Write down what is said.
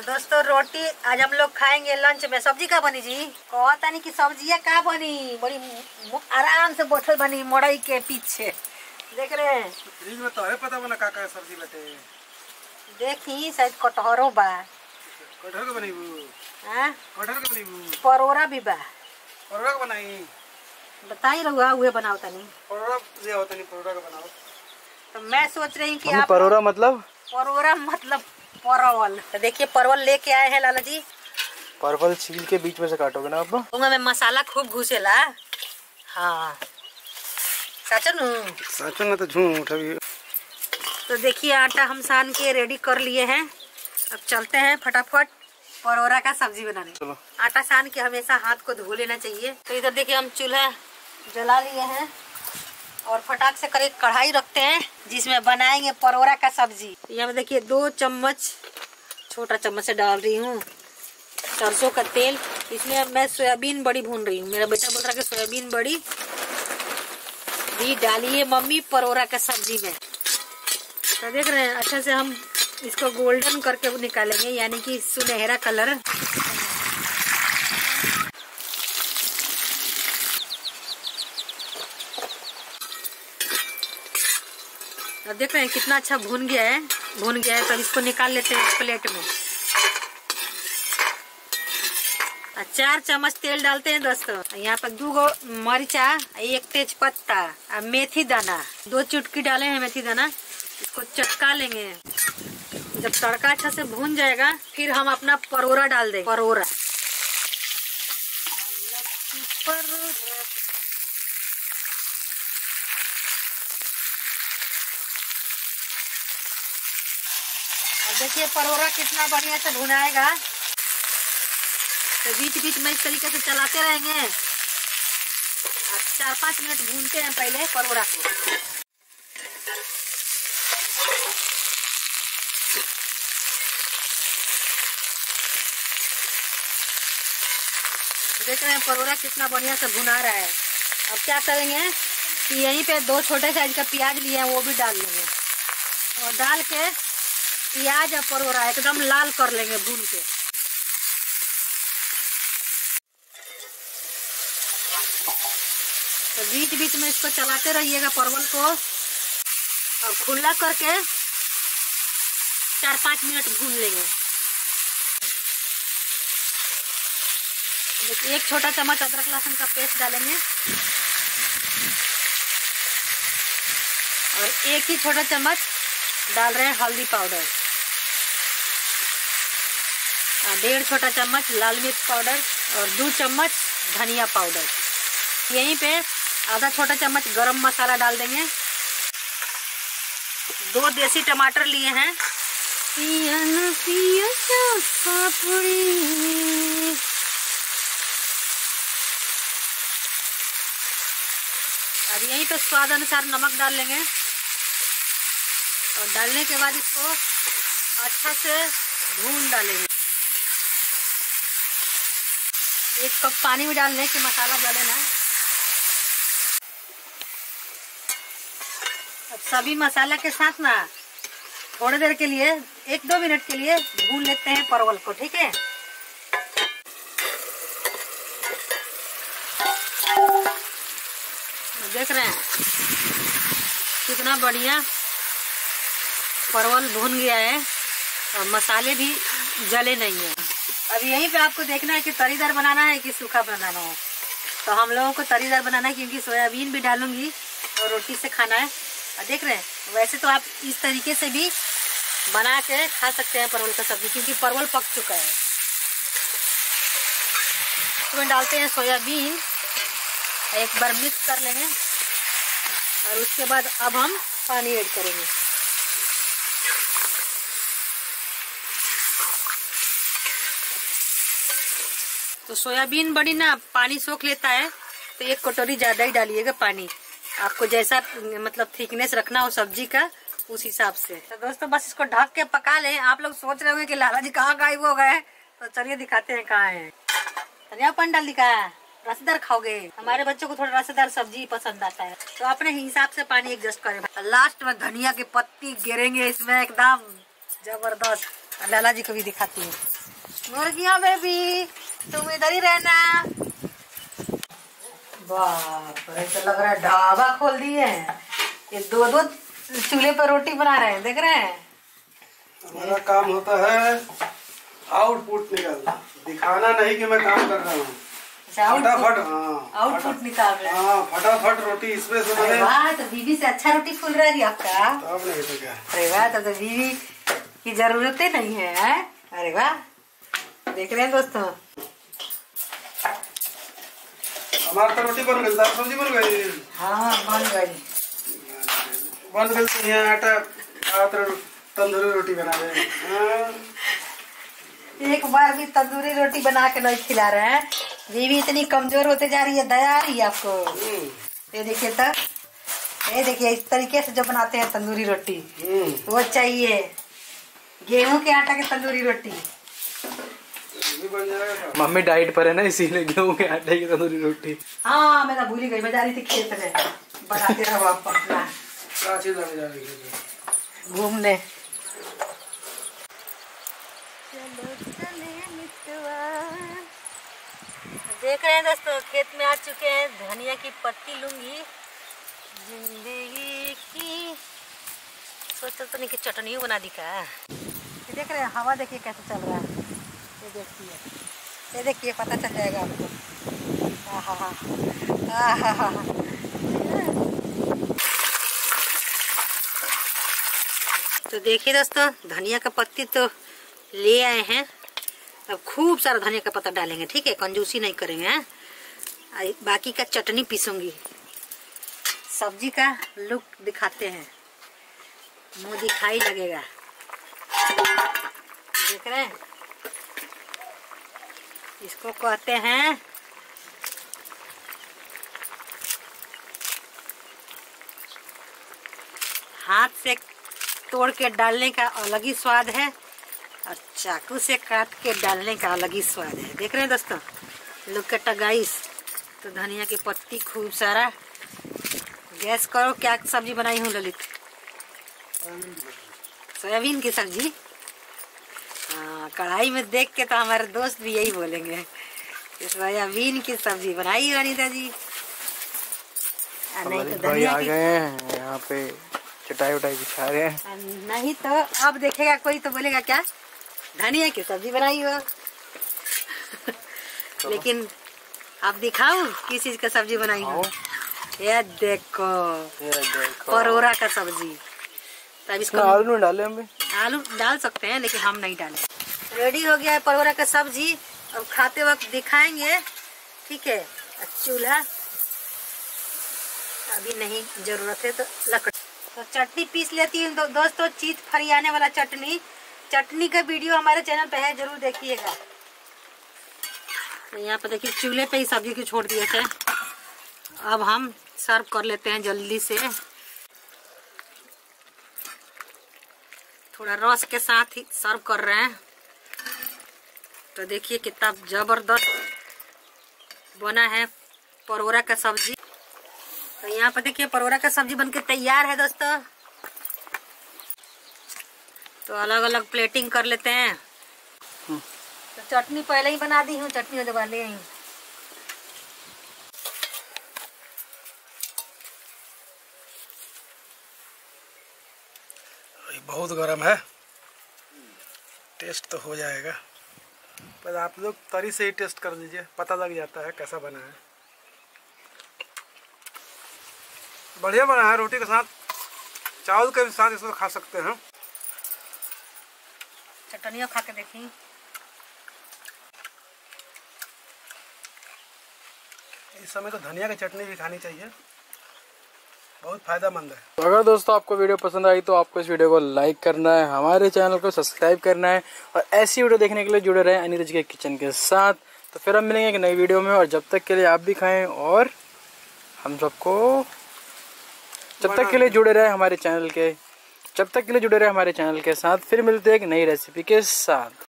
तो दोस्तों रोटी आज हम लोग खाएँगे लंच में। सब्ज़ी का बनी जी? कहता नहीं कि सब्जिया का बनी। बड़ी आराम से बैठल बनी मड़ई के पीछे। देख रहे हैं? फ्रिज में तोहरे पता बना का का सब्ज़ी बटे? देखी शायद कटहरो बा। कटहर के बनीबू। हाँ? कटहर के बनीबू। परोरा भी बा। परोड़ा के बनाई? बताई रहुआ उहे बनाओ तनी परोड़ा जे होता नहीं परोड़ा के बनाओ। तो मैं सोच रही कि आप परोड़ा मतलब? परोरा मतलब परवल। तो देखिए परवल लेके आए हैं लाला जी परवल छील के बीच में से काटोगे ना आप? उनमें मसाला खूब घुसेला। हाँ। सच नु सच में तो झूठ अभी तो देखिए आटा हम सान के रेडी कर लिए हैं। अब चलते हैं फटाफट परोरा का सब्ज़ी बनाने। चलो। आटा सान के हमेशा हाथ को धो लेना चाहिए। तो इधर देखिए हम चूल्हा जला लिए हैं। और फटाक से कर एक कढ़ाई रखते हैं, जिसमें बनाएँगे परोरा का सब्ज़ी। यहाँ पे देखिए दो चम्मच, छोटा चम्मच से डाल रही हूँ। सरसों का तेल, इसमें मैं सोयाबीन बड़ी भून रही हूँ। मेरा बेटा बोल रहा है कि सोयाबीन बड़ी, भी डालिए मम्मी परोरा का सब्ज़ी में। तो देख रहे हैं, अच्छे से हम इसको गोल्डन करके निकालेंगे, यानी कि सुनहरा कलर। अब देख रहे हैं कितना अच्छा भून गया है। भून गया है तो इसको निकाल लेते हैं प्लेट में। चार चम्मच तेल डालते हैं दोस्तों। यहाँ पर दो गो मरीचा, एक तेज पत्ता और मेथी दाना। दो चुटकी डाले हैं मेथी दाना। इसको चटका लेंगे। जब तड़का अच्छा से भून जाएगा, फिर हम अपना परोरा डाल देंगे परोरा। देखिए परोरा कितना बढ़िया से भुनाएगा। तो बीच बीच में इस तरीके से चलाते रहेंगे। चार पाँच मिनट भूनते हैं पहले परोरा को। देख रहे हैं परोरा कितना बढ़िया से भुना रहा है। अब क्या करेंगे कि यहीं पे दो छोटे साइज़ का प्याज लिए हैं, वो भी डाल लेंगे। और डाल के प्याज और परोरा एकदम लाल कर लेंगे भून के। तो बीच बीच में इसको चलाते रहिएगा परवल को। और खुला करके चार पाँच मिनट भून लेंगे। एक छोटा चम्मच अदरक लहसुन का पेस्ट डालेंगे। और एक ही छोटा चम्मच डाल रहे हैं हल्दी पाउडर। डेढ़ छोटा चम्मच लाल मिर्च पाउडर और दो चम्मच धनिया पाउडर। यहीं पे आधा छोटा चम्मच गरम मसाला डाल देंगे। दो देसी टमाटर लिए हैं। पिया न पिया पापड़ी और यहीं पे स्वाद अनुसार नमक डाल लेंगे। और डालने के बाद इसको अच्छा से भून डालेंगे। एक कप पानी भी डाल लें कि मसाला जले ना। अब सभी मसाला के साथ ना, थोड़ी देर के लिए, एक दो मिनट के लिए भून लेते हैं परवल को, ठीक है? देख रहे हैं, कितना बढ़िया परवल भून गया है, और मसाले भी जले नहीं है। अब यहीं पे आपको देखना है कि तरीदार बनाना है कि सूखा बनाना है। तो हम लोगों को तरीदार बनाना है क्योंकि सोयाबीन भी डालूँगी और रोटी से खाना है। और देख रहे हैं, वैसे तो आप इस तरीके से भी बना के खा सकते हैं परवल का सब्ज़ी, क्योंकि परवल पक चुका है। इसमें डालते हैं सोयाबीन, एक बार मिक्स कर लेंगे और उसके बाद अब हम पानी ऐड करेंगे। तो सोयाबीन बड़ी ना, पानी सोख लेता है तो एक कटोरी ज़्यादा ही डालिएगा पानी। आपको जैसा मतलब थिकनेस रखना हो सब्ज़ी का, उस हिसाब से। तो दोस्तों, बस इसको ढक के पका लें। आप लोग सोच रहे होंगे कि लाला जी कहाँ गायब हो गए तो चलिए दिखाते हैं कहाँ है। धनिया पान डाल दिखा। रसदार खाओगे। हमारे बच्चों को थोड़ा रसदार सब्ज़ी पसंद आता है। तो अपने हिसाब से पानी एडजस्ट करें। लास्ट में धनिया की पत्ती गिरेंगे इसमें एकदम। ज़बरदस्त। लाला जी को भी दिखाती हूँ। में बेबी तुम इधर ही रहना। बाप रे तो लग रहा है ढाबा खोल दिए हैं। ये दो दो चूल्हे पर रोटी बना रहे हैं देख रहे हैं। हमारा काम होता है आउटपुट निकालना। दिखाना नहीं कि मैं काम कर रहा हूँ। अच्छा फटाफट आउटपुट हाँ निकाल रहे हैं। हाँ फटाफट रोटी इसमें से अरे बने वाह तो बीवी से अच्छा रोटी फूल रहा है आपका। नहीं तो क्या। अरे वाह तब तो बीवी की ज़रूरत ही नहीं है हैं? अरे वाह देख रहे हैं दोस्तों। हमारा तो रोटी बन गई दाल सब्ज़ी बन गई। हाँ बन गई। बन गई तो यहाँ आटा आटा तंदूरी रोटी बना रहे हाँ। एक बार भी तंदूरी रोटी बना के नहीं खिला रहे हैं। बीवी इतनी कमज़ोर होते जा रही है दया आ रही है आपको? हम्म, ये देखिए तब ये देखिए इस तरीके से जो बनाते हैं तंदूरी रोटी हम्म, वो चाहिए। गेहूँ के आटा की तंदूरी रोटी। मम्मी डाइट पर है ना इसीलिए गेहूँ के आटे की तंदूरी रोटी। हाँ मैं तो भूल ही गई मैं जा रही थी खेत में। बनाते रहो आप अपना। घूमने। देख रहे हैं दोस्तों खेत में आ चुके हैं धनिया की पत्ती लूँगी। ज़िंदगी की सोचो तो नहीं कि चटनी बना दी का देख रहे हैं हवा देखिए कैसे चल रहा है। ये देखिए। ये देखिए, पता चल जाएगा आपको। हा हा तो देखिए दोस्तों, धनिया का पत्ती तो ले आए हैं। अब खूब सारा धनिया का पत्ता डालेंगे, ठीक है? कंजूसी नहीं करेंगे, हैं? बाकी का चटनी पीसूँगी। सब्ज़ी का लुक दिखाते हैं। मुँह दिखाई लगेगा। देख रहे हैं? इसको कहते हैं हाथ से तोड़ के डालने का अलग ही स्वाद है और चाकू से काट के डालने का अलग ही स्वाद है। देख रहे हैं दोस्तों? लुक एट गाइस तो धनिया की पत्ती खूब सारा। गैस करो क्या सब्ज़ी बनाई हूँ ललित? सोयाबीन की सब्ज़ी? हाँ कढ़ाई में देख के तो हमारे दोस्त भी यही बोलेंगे। सोयाबीन की सब्ज़ी बनाई अनिता जी। नहीं तो धनिया आ गए हैं यहाँ पे चटाई उटाई बिछा रहे हैं। नहीं तो अब देखेगा कोई तो बोलेगा क्या? धनिया की सब्ज़ी बनाई हो? लेकिन अब दिखाऊँ किस चीज़ का सब्ज़ी बनाई हो? ये देखो ये देखो। परोरा का सब्ज़ी। तब इसको आलू डाले हमें आलू डाल सकते हैं लेकिन हम नहीं डाले रेडी हो गया है परोरा का सब्ज़ी। अब खाते वक्त दिखाएँगे। ठीक है? चूल्हा। अभी नहीं ज़रूरत है तो लकड़ी। तो चटनी पीस लेती हूँ। दो, दोस्तों चीज़ फरियाने वाला चटनी। चटनी का वीडियो हमारे चैनल पे है ज़रूर देखिएगा। तो यहाँ पे देखिए चूल्हे पे ही सब्ज़ी की छोड़ दिए थे अब हम सर्व कर लेते हैं जल्दी से। थोड़ा रस के साथ ही सर्व कर रहे हैं। तो देखिए कितना ज़बरदस्त बना है परोरा का सब्ज़ी। तो यहाँ पर देखिए परोरा का सब्ज़ी बनके तैयार है दोस्तों। तो अलग अलग प्लेटिंग कर लेते हैं। तो चटनी पहले ही बना दी हूँ चटनी दबा ले आई हूँ। ये बहुत गर्म है। टेस्ट तो हो जाएगा। पर आप लोग तरी से ही टेस्ट कर लीजिए पता लग जाता है कैसा बना है। बढ़िया बना है रोटी के साथ चावल के भी साथ इसको खा सकते हैं। चटनियों खा के देखी। इस समय तो धनिया की चटनी भी खानी चाहिए। बहुत फ़ायदेमंद है। तो अगर दोस्तों आपको वीडियो पसंद आई तो आपको इस वीडियो को लाइक करना है, हमारे चैनल को सब्सक्राइब करना है और ऐसी वीडियो देखने के लिए जुड़े रहे अनिता जी के किचन के साथ। तो फिर हम मिलेंगे एक नई वीडियो में और जब तक के लिए आप भी खाएँ और हम सबको जब तक के लिए जुड़े रहे हमारे चैनल के, जब तक के लिए जुड़े रहे हमारे चैनल के साथ, फिर मिलते हैं एक नई रेसिपी के साथ।